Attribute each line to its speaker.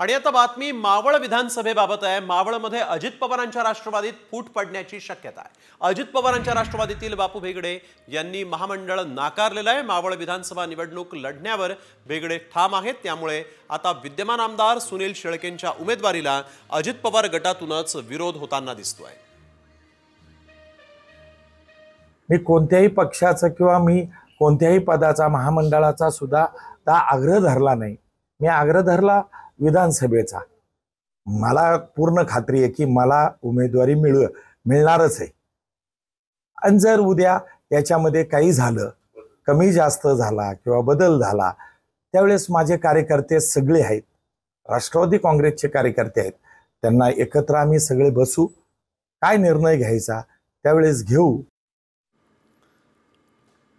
Speaker 1: आणि आता बातमी मावळ विधानसभेबाबत आहे. मावळमध्ये अजित पवारांच्या राष्ट्रवादीत फूट पडण्याची शक्यता आहे. अजित पवारांच्या राष्ट्रवादीतील बापू भेगडे यांनी महामंडळ नाकारलेलं आहे. मावळ विधानसभा निवडणूक लढण्यावर भेगडे ठाम आहेत. त्यामुळे आता विद्यमान आमदार सुनील शेळकेंच्या उमेदवारीला अजित पवार गटातूनच विरोध होताना दिसतोय.
Speaker 2: मी कोणत्याही पक्षाचं किंवा मी कोणत्याही पदाचा महामंडळाचा सुद्धा आग्रह धरला नाही. मी आग्रह धरला विधानसभेचा. मला पूर्ण खात्री आहे की मला उमेदवारी मिळ मिळणारच आहे. आणि जर उद्या याच्यामध्ये काही झालं कमी जास्त झाला किंवा बदल झाला त्यावेळेस माझे कार्यकर्ते सगळे आहेत. राष्ट्रवादी काँग्रेसचे कार्यकर्ते आहेत. त्यांना एकत्र आम्ही सगळे बसू. काय निर्णय घ्यायचा त्यावेळेस घेऊ.